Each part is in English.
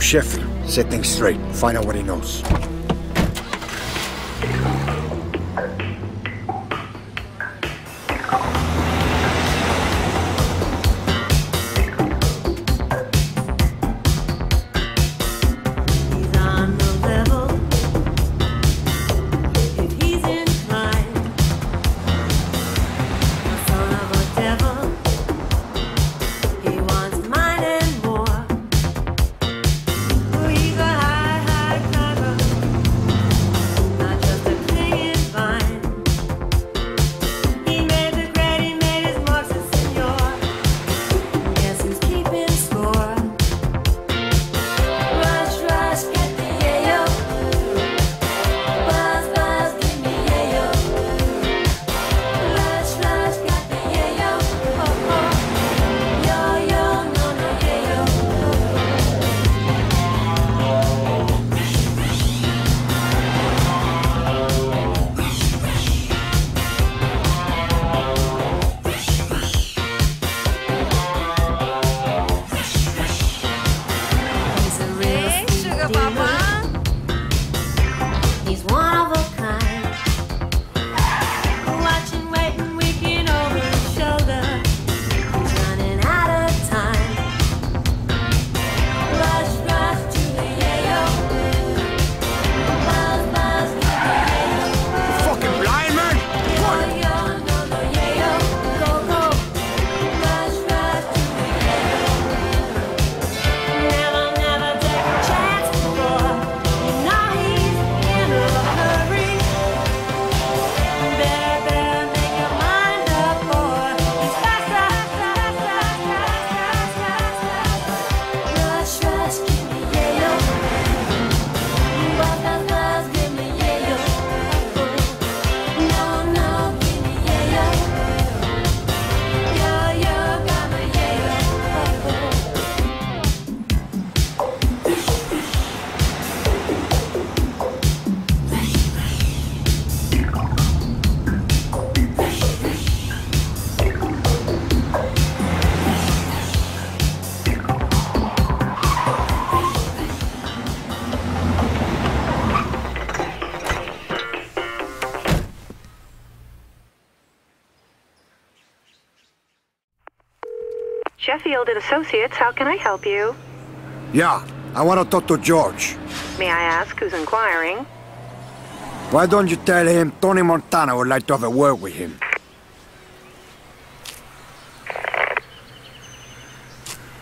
Sheffield, set things straight. Find out what he knows. Sheffield and Associates, how can I help you? Yeah, I want to talk to George. May I ask who's inquiring? Why don't you tell him Tony Montana would like to have a word with him?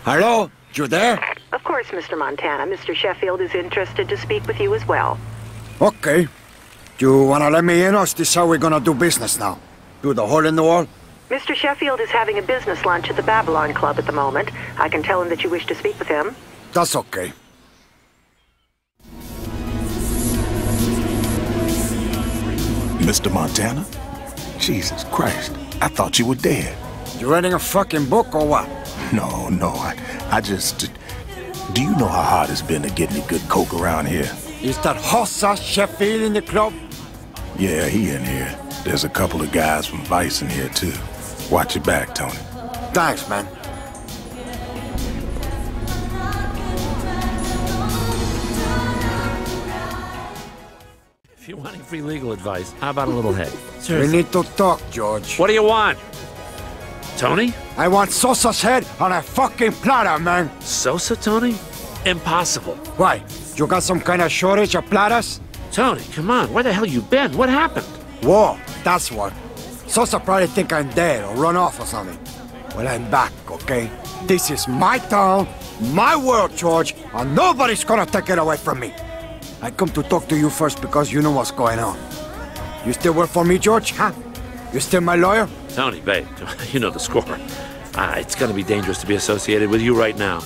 Hello? You there? Of course, Mr. Montana. Mr. Sheffield is interested to speak with you as well. Okay. Do you wanna let me in or is this how we're gonna do business now? Do the hole in the wall? Mr. Sheffield is having a business lunch at the Babylon Club at the moment. I can tell him that you wish to speak with him. That's okay. Mr. Montana? Jesus Christ, I thought you were dead. You writing a fucking book or what? No, no, I, I just. Do you know how hard it's been to get any good coke around here? Is that Hossa Sheffield in the club? Yeah, he in here. There's a couple of guys from Vice in here, too. Watch your back, Tony. Thanks, man. If you're wanting free legal advice, how about a little head? We need to talk, George. What do you want? Tony? I want Sosa's head on a fucking platter, man. Sosa, Tony? Impossible. Why? You got some kind of shortage of platters? Tony, come on. Where the hell you been? What happened? War, that's what. Sosa probably think I'm dead or run off or something. Well, I'm back, okay? This is my town, my world, George, and nobody's gonna take it away from me. I come to talk to you first because you know what's going on. You still work for me, George, huh? You still my lawyer? Tony, babe, you know the score. Ah, it's gonna be dangerous to be associated with you right now.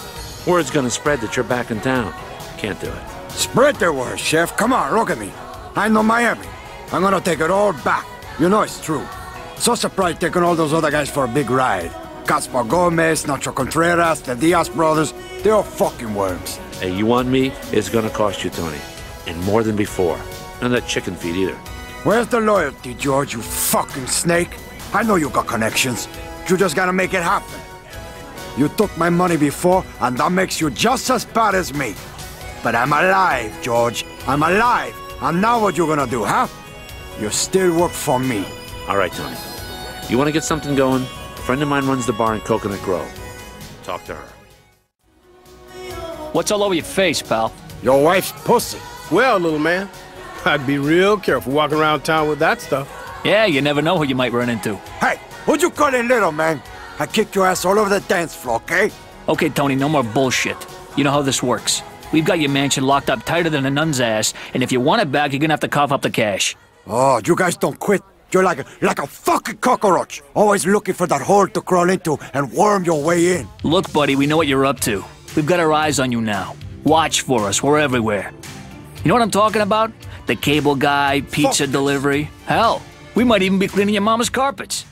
Word's gonna spread that you're back in town. Can't do it. Spread the word, Chef. Come on, look at me. I know Miami. I'm gonna take it all back. You know it's true. Sosa surprised taking all those other guys for a big ride. Gaspar Gomez, Nacho Contreras, the Diaz brothers, they're all fucking worms. Hey, you want me? It's gonna cost you, Tony. And more than before. And that chicken feed either. Where's the loyalty, George, you fucking snake? I know you got connections. You just gotta make it happen. You took my money before, and that makes you just as bad as me. But I'm alive, George. I'm alive. And now what you gonna do, huh? You still work for me. All right, Tony. You want to get something going? A friend of mine runs the bar in Coconut Grove. Talk to her. What's all over your face, pal? Your wife's pussy. Well, little man, I'd be real careful walking around town with that stuff. Yeah, you never know who you might run into. Hey, who'd you call in little, man? I kicked your ass all over the dance floor, okay? Okay, Tony, no more bullshit. You know how this works. We've got your mansion locked up tighter than a nun's ass, and if you want it back, you're gonna have to cough up the cash. Oh, you guys don't quit. You're like a, like a fucking cockroach, always looking for that hole to crawl into and worm your way in. Look, buddy, we know what you're up to. We've got our eyes on you now. Watch for us, we're everywhere. You know what I'm talking about? The cable guy, pizza Fuck. delivery. Hell, we might even be cleaning your mama's carpets.